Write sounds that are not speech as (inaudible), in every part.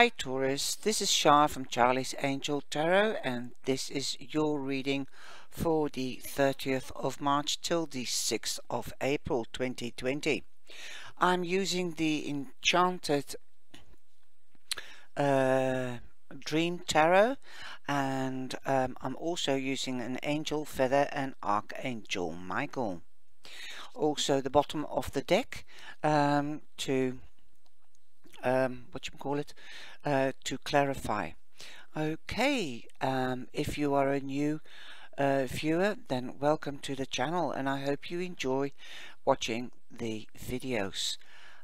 Hi Taurus, this is Shah from Charlie's Angel Tarot and this is your reading for the 30th of March till the 6th of April 2020. I'm using the Enchanted uh, Dream Tarot and um, I'm also using an Angel Feather and Archangel Michael. Also the bottom of the deck um, to um, what you call it uh, to clarify. Okay um, if you are a new uh, viewer then welcome to the channel and I hope you enjoy watching the videos.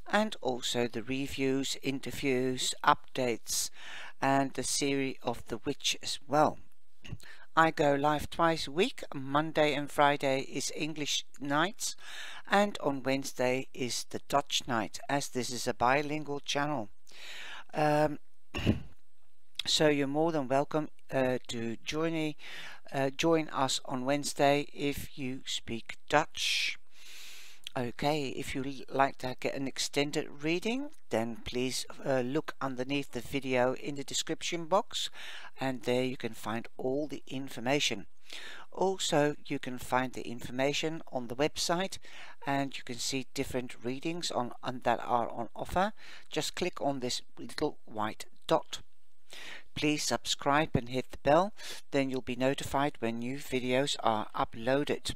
And also the reviews interviews updates and the series of the witch as well I go live twice a week. Monday and Friday is English nights and on Wednesday is the Dutch night as this is a bilingual channel. Um, (coughs) so you're more than welcome uh, to join, uh, join us on Wednesday if you speak Dutch. Okay, if you like to get an extended reading, then please uh, look underneath the video in the description box and there you can find all the information. Also, you can find the information on the website and you can see different readings on, on that are on offer. Just click on this little white dot. Please subscribe and hit the bell, then you'll be notified when new videos are uploaded.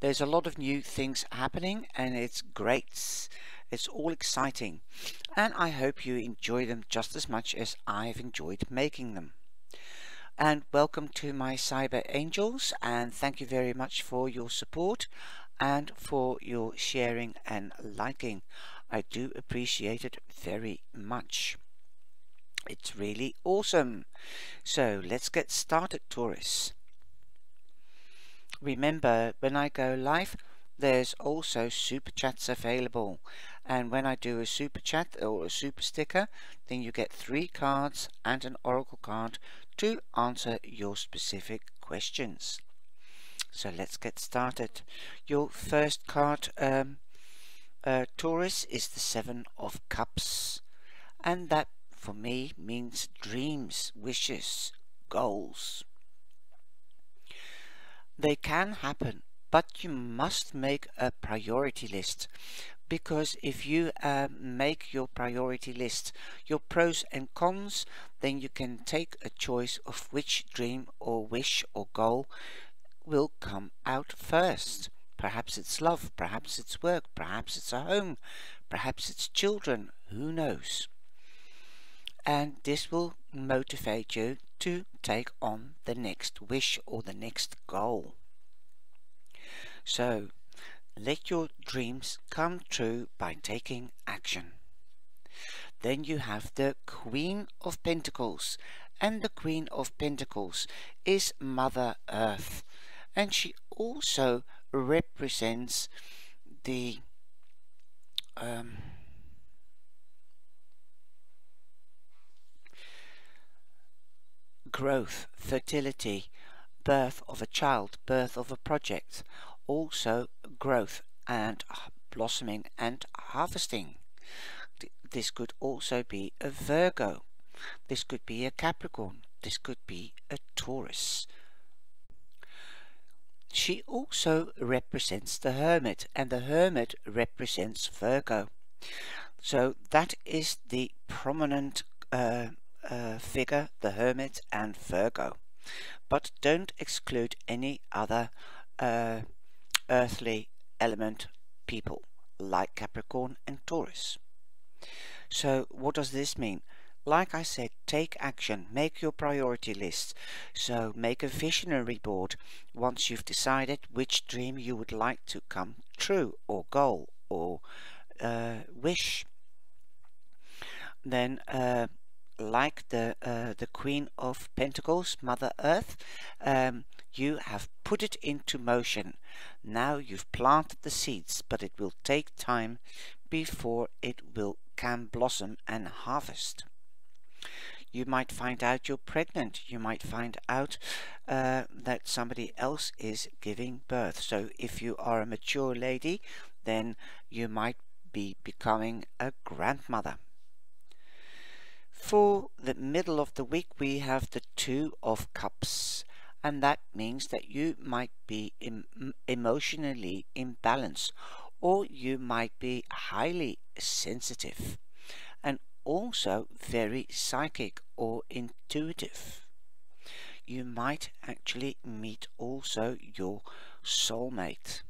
There's a lot of new things happening and it's great. It's all exciting and I hope you enjoy them just as much as I've enjoyed making them. And welcome to my Cyber Angels and thank you very much for your support and for your sharing and liking. I do appreciate it very much. It's really awesome. So let's get started Taurus. Remember, when I go live, there's also super chats available. And when I do a super chat or a super sticker, then you get three cards and an oracle card to answer your specific questions. So let's get started. Your first card, um, uh, Taurus, is the Seven of Cups. And that, for me, means dreams, wishes, goals. They can happen, but you must make a priority list. Because if you uh, make your priority list your pros and cons then you can take a choice of which dream or wish or goal will come out first. Perhaps it's love perhaps it's work perhaps it's a home perhaps it's children who knows and this will motivate you to take on the next wish or the next goal. So, let your dreams come true by taking action. Then you have the Queen of Pentacles, and the Queen of Pentacles is Mother Earth, and she also represents the um, growth, fertility, birth of a child, birth of a project, also growth and blossoming and harvesting. This could also be a Virgo. This could be a Capricorn. This could be a Taurus. She also represents the Hermit, and the Hermit represents Virgo. So that is the prominent uh, uh, figure, the Hermit and Virgo. But don't exclude any other uh, earthly element people like Capricorn and Taurus. So what does this mean? Like I said, take action, make your priority list. So make a visionary board once you've decided which dream you would like to come true or goal or uh, wish. Then uh, like the uh, the Queen of Pentacles, Mother Earth, um, you have put it into motion. Now you've planted the seeds, but it will take time before it will can blossom and harvest. You might find out you're pregnant. You might find out uh, that somebody else is giving birth. So if you are a mature lady, then you might be becoming a grandmother. For the middle of the week, we have the Two of Cups, and that means that you might be em emotionally imbalanced or you might be highly sensitive and also very psychic or intuitive. You might actually meet also your soulmate.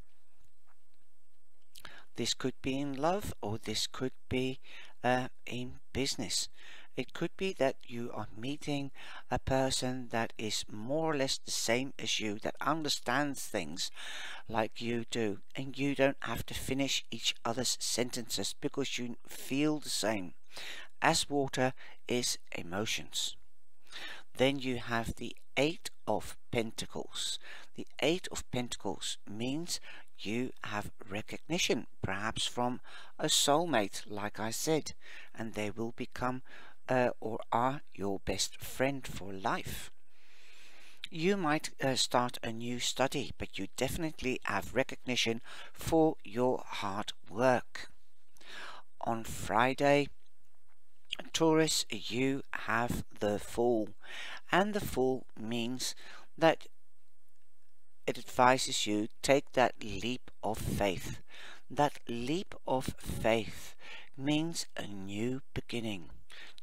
This could be in love or this could be uh, in business. It could be that you are meeting a person that is more or less the same as you, that understands things like you do, and you don't have to finish each other's sentences because you feel the same. As water is emotions. Then you have the Eight of Pentacles. The Eight of Pentacles means you have recognition, perhaps from a soulmate, like I said, and they will become uh, or are your best friend for life. You might uh, start a new study, but you definitely have recognition for your hard work. On Friday, Taurus, you have the Fool, and the Fool means that it advises you take that leap of faith. That leap of faith means a new beginning.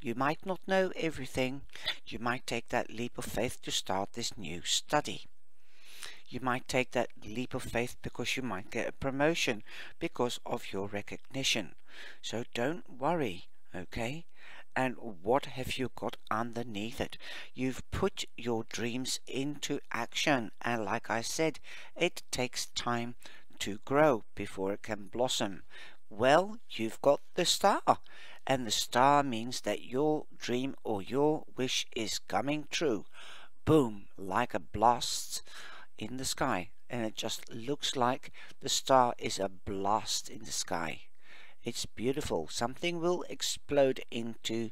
You might not know everything. You might take that leap of faith to start this new study. You might take that leap of faith because you might get a promotion because of your recognition. So don't worry, okay? And what have you got underneath it? You've put your dreams into action, and like I said, it takes time to grow before it can blossom. Well, you've got the star and the star means that your dream or your wish is coming true. Boom, like a blast in the sky. And it just looks like the star is a blast in the sky. It's beautiful. Something will explode into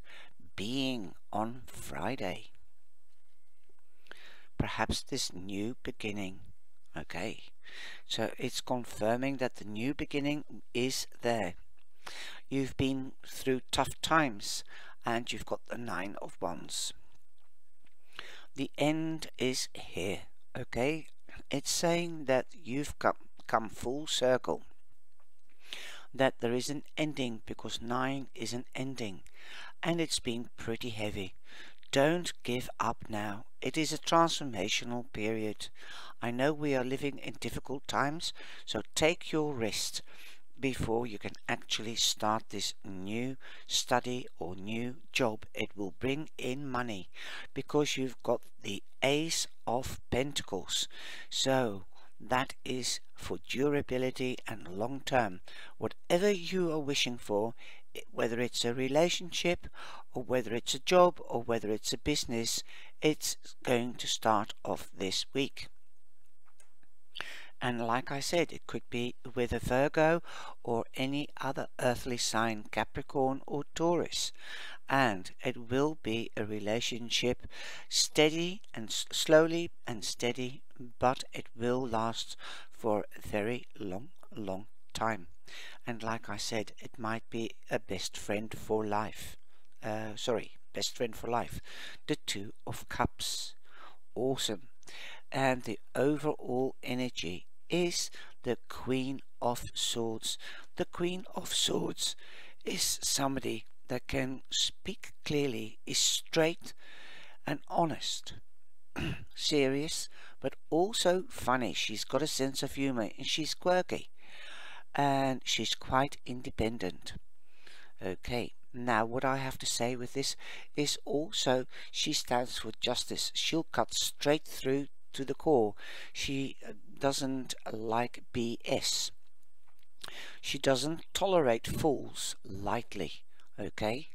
being on Friday. Perhaps this new beginning. Okay, so it's confirming that the new beginning is there. You've been through tough times and you've got the Nine of Wands. The end is here, okay? It's saying that you've come, come full circle. That there is an ending because nine is an ending and it's been pretty heavy. Don't give up now. It is a transformational period. I know we are living in difficult times, so take your rest before you can actually start this new study or new job it will bring in money because you've got the ace of pentacles. So that is for durability and long term whatever you are wishing for whether it's a relationship or whether it's a job or whether it's a business it's going to start off this week and like I said, it could be with a Virgo or any other earthly sign, Capricorn or Taurus. And it will be a relationship steady and slowly and steady, but it will last for a very long, long time. And like I said, it might be a best friend for life. Uh, sorry, best friend for life. The Two of Cups. Awesome. And the overall energy is the Queen of Swords. The Queen of Swords is somebody that can speak clearly, is straight and honest, (clears throat) serious, but also funny. She's got a sense of humor and she's quirky and she's quite independent. Okay, now what I have to say with this is also she stands for justice. She'll cut straight through to the core. She uh, doesn't like BS. She doesn't tolerate fools lightly, okay?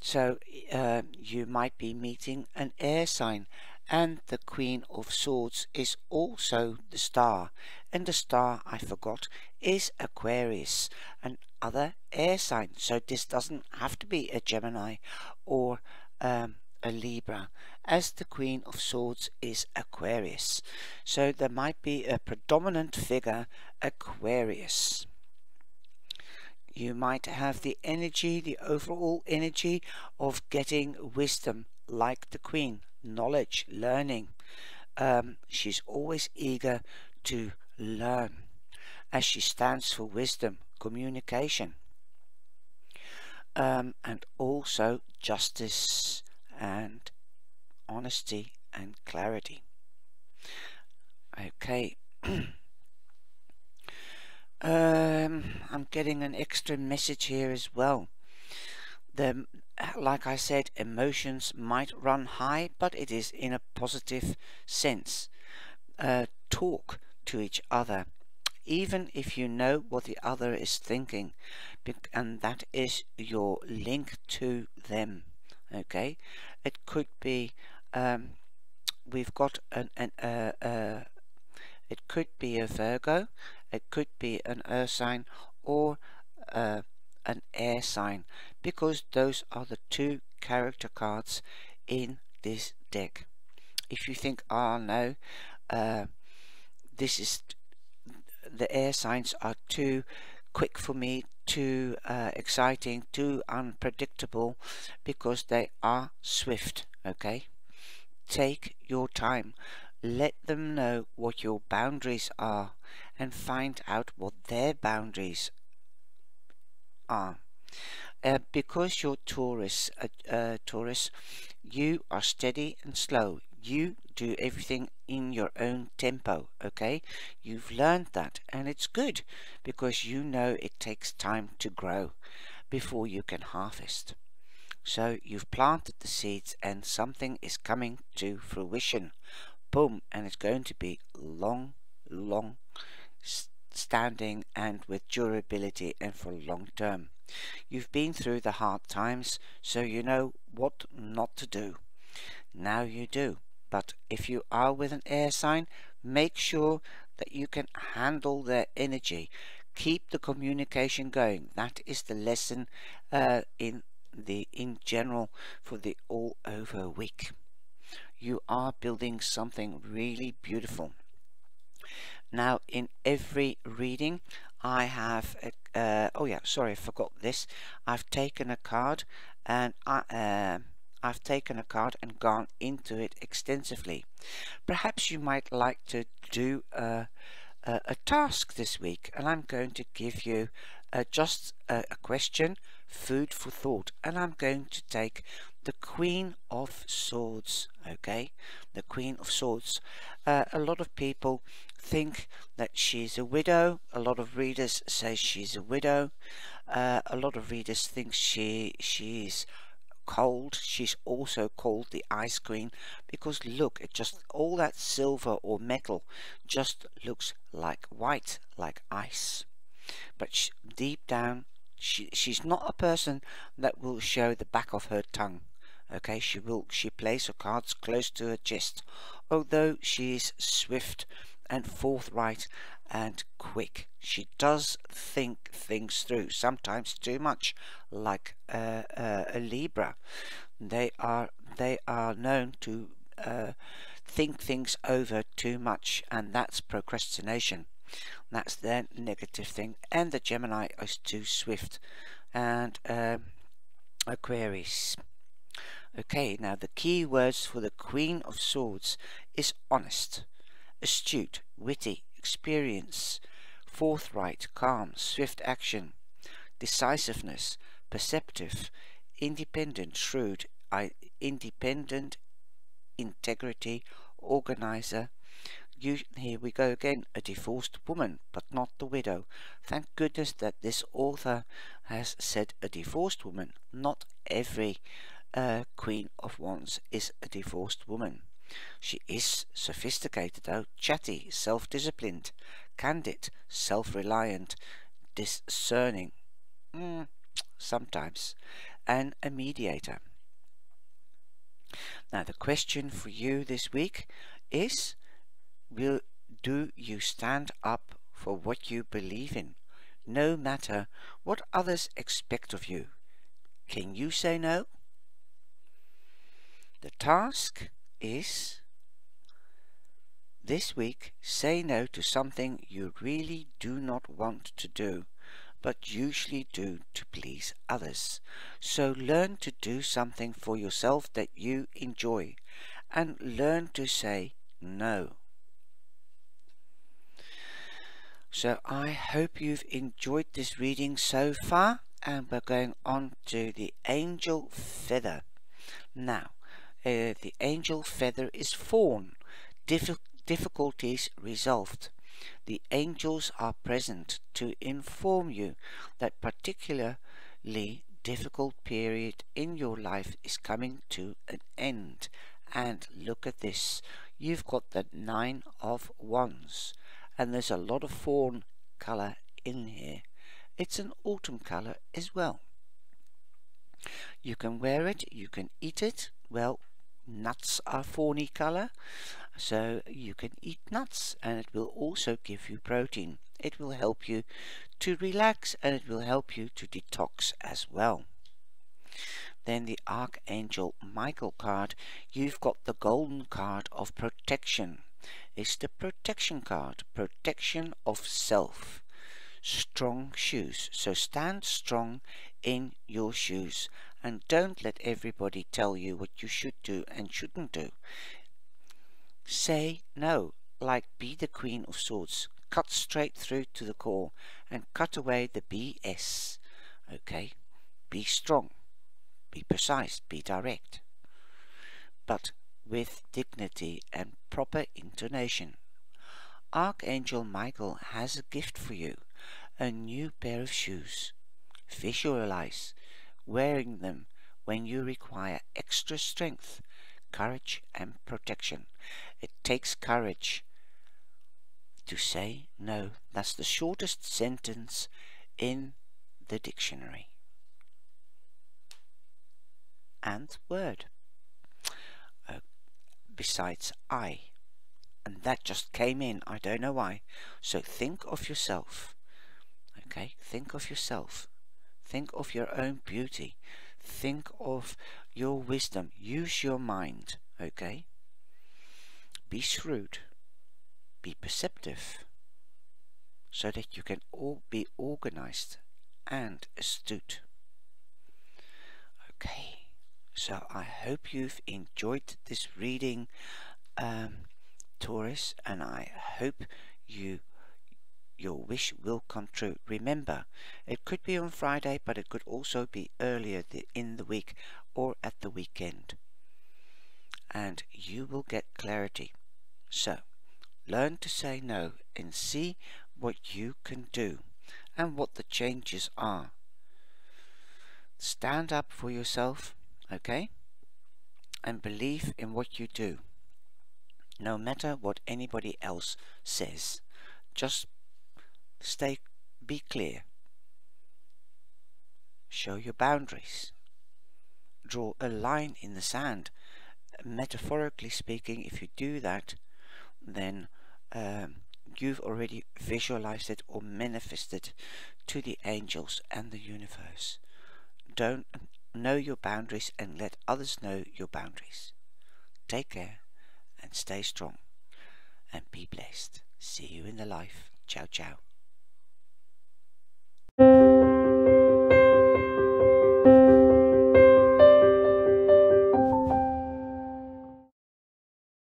So uh, you might be meeting an air sign and the Queen of Swords is also the star and the star I forgot is Aquarius another air sign so this doesn't have to be a Gemini or um, a Libra, as the Queen of Swords is Aquarius. So there might be a predominant figure, Aquarius. you might have the energy, the overall energy of getting wisdom, like the Queen, knowledge, learning. Um, she's always eager to learn, as she stands for wisdom, communication, um, and also justice and honesty and clarity. Okay. (clears throat) um, I'm getting an extra message here as well. The, like I said, emotions might run high, but it is in a positive sense. Uh, talk to each other, even if you know what the other is thinking, and that is your link to them. Okay, it could be um, we've got an, an uh, uh, it could be a Virgo, it could be an earth sign, or uh, an air sign, because those are the two character cards in this deck. If you think, oh no, uh, this is the air signs are too quick for me, too uh, exciting, too unpredictable, because they are swift. Okay, take your time. Let them know what your boundaries are and find out what their boundaries are. Uh, because you're Taurus, uh, uh, Taurus, you are steady and slow. You do everything in your own tempo, okay? You've learned that, and it's good because you know it takes time to grow before you can harvest. So you've planted the seeds and something is coming to fruition. Boom, and it's going to be long, long standing and with durability and for long term. You've been through the hard times, so you know what not to do. Now you do. But if you are with an air sign, make sure that you can handle their energy. Keep the communication going. That is the lesson uh, in the in general for the all over week. You are building something really beautiful. Now in every reading I have a, uh, oh yeah sorry I forgot this I've taken a card and I uh, I've taken a card and gone into it extensively. Perhaps you might like to do a, a, a task this week and I'm going to give you uh, just a, a question, food for thought, and I'm going to take the Queen of Swords, okay? The Queen of Swords. Uh, a lot of people think that she's a widow. A lot of readers say she's a widow. Uh, a lot of readers think she she's cold she's also called the ice queen because look it just all that silver or metal just looks like white like ice. But she, deep down she she's not a person that will show the back of her tongue okay? She will she plays her cards close to her chest although she is swift and forthright and quick. She does think things through, sometimes too much, like a, a Libra. They are they are known to uh, think things over too much, and that's procrastination. That's their negative thing. And the Gemini is too swift, and um, Aquarius. Okay, now the key words for the Queen of Swords is honest, astute, witty, experience, forthright, calm, swift action, decisiveness, perceptive, independent, shrewd, independent, integrity, organizer. You, here we go again, a divorced woman, but not the widow. Thank goodness that this author has said a divorced woman. Not every uh, Queen of Wands is a divorced woman. She is sophisticated though, chatty, self-disciplined, candid, self-reliant, discerning, mm, sometimes, and a mediator. Now the question for you this week is, will do you stand up for what you believe in, no matter what others expect of you? Can you say no? The task is this week say no to something you really do not want to do. but usually do to please others. So learn to do something for yourself that you enjoy and learn to say no. So I hope you've enjoyed this reading so far and we're going on to the angel feather. Now, uh, the angel feather is fawn. Dif difficulties resolved. The angels are present to inform you that particularly difficult period in your life is coming to an end. And look at this. You've got the nine of wands and there's a lot of fawn color in here. It's an autumn color as well. You can wear it, you can eat it. Well, nuts are fawny color, so you can eat nuts and it will also give you protein. It will help you to relax and it will help you to detox as well. Then the Archangel Michael card, you've got the golden card of protection. It's the protection card, protection of self strong shoes. So stand strong in your shoes and don't let everybody tell you what you should do and shouldn't do. Say no, like be the Queen of Swords. Cut straight through to the core and cut away the BS. Okay? Be strong, be precise, be direct. But with dignity and proper intonation. Archangel Michael has a gift for you a new pair of shoes. Visualize wearing them when you require extra strength, courage and protection. It takes courage to say no. That's the shortest sentence in the dictionary. And word. Uh, besides I. And that just came in. I don't know why. So think of yourself Okay, think of yourself. Think of your own beauty. Think of your wisdom. Use your mind. Okay? Be shrewd. Be perceptive. So that you can all be organized and astute. Okay, so I hope you've enjoyed this reading, um, Taurus, and I hope you your wish will come true. Remember, it could be on Friday, but it could also be earlier in the week or at the weekend. And you will get clarity. So, learn to say no and see what you can do and what the changes are. Stand up for yourself, okay? And believe in what you do, no matter what anybody else says. Just Stay, be clear. Show your boundaries. Draw a line in the sand. Metaphorically speaking, if you do that, then um, you've already visualized it or manifested to the angels and the universe. Don't know your boundaries and let others know your boundaries. Take care and stay strong and be blessed. See you in the life. Ciao, ciao you (laughs)